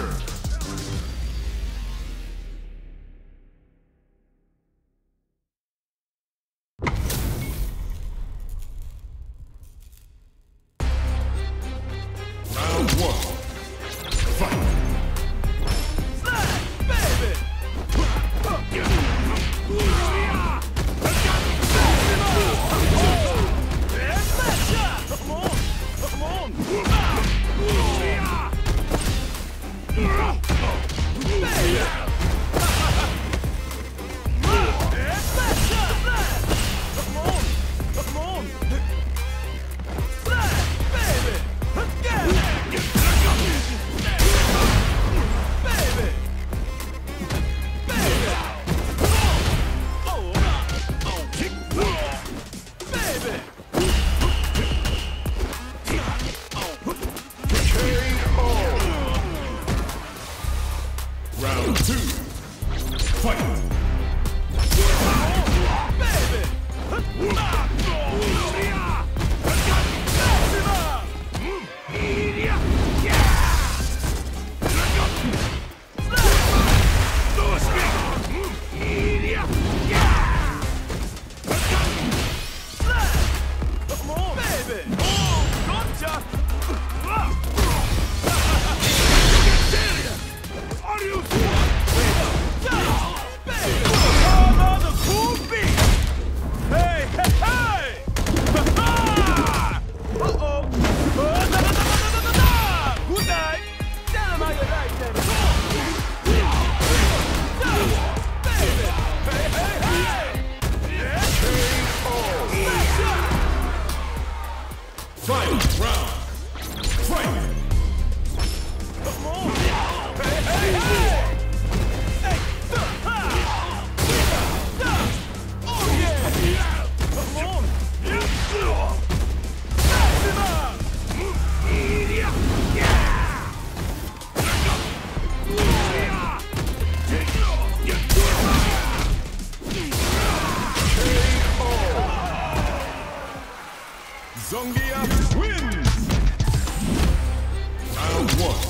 Challenger. Zangief wins! Round one.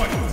Fight!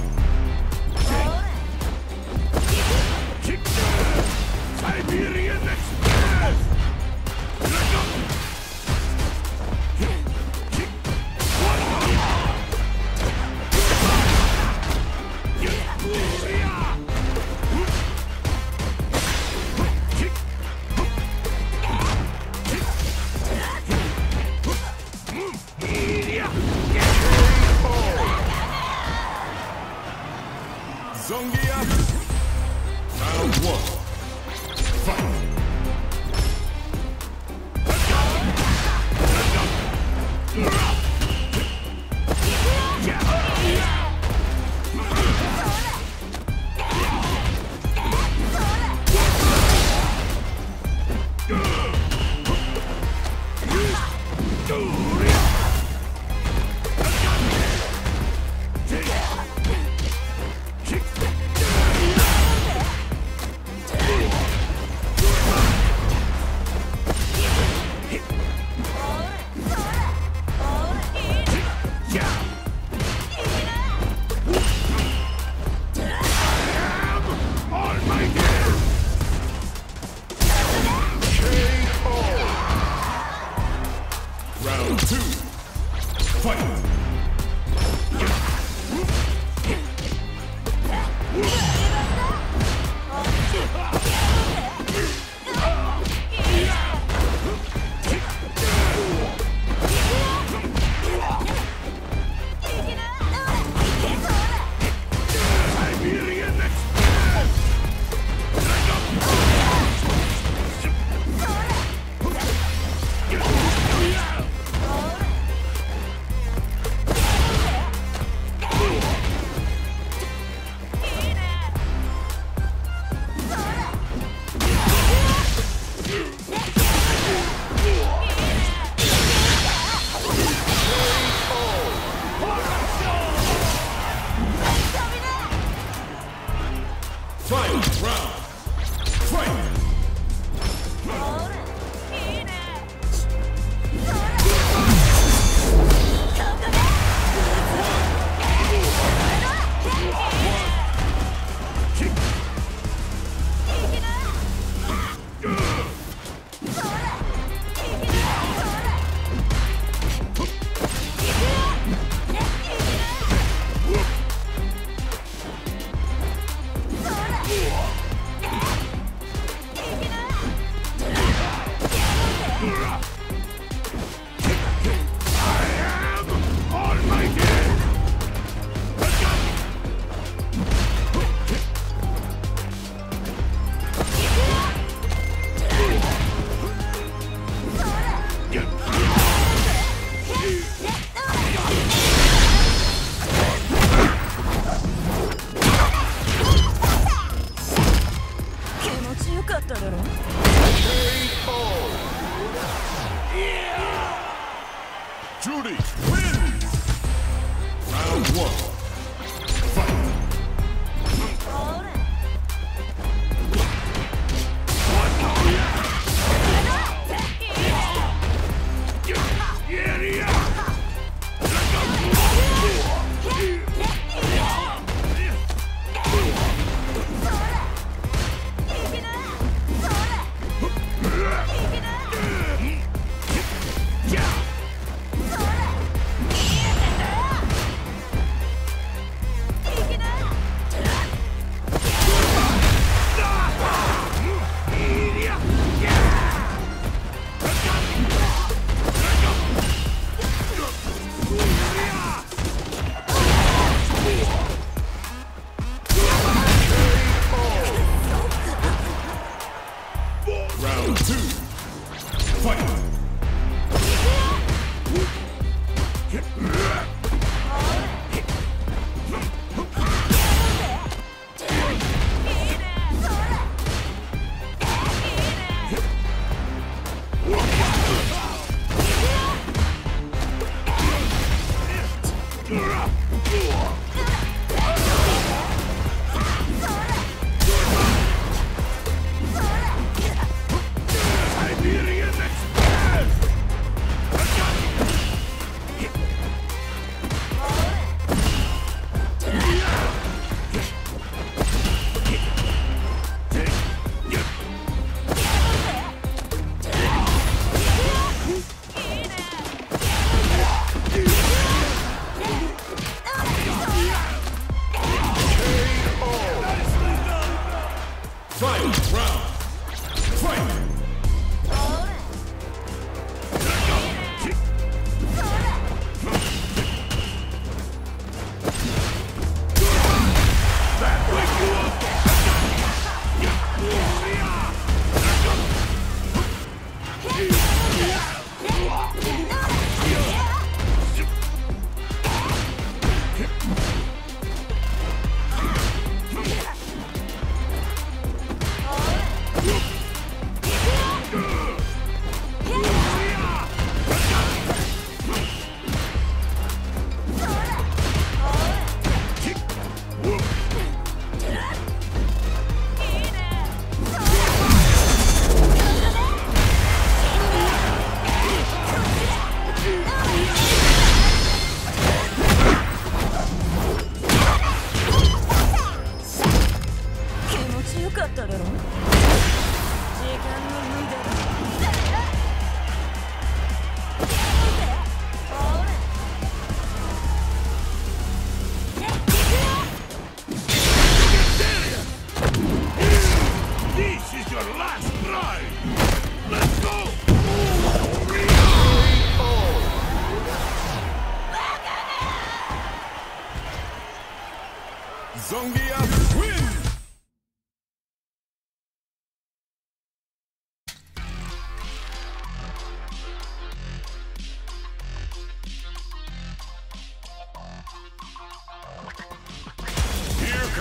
Yeah.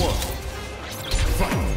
One. Fight!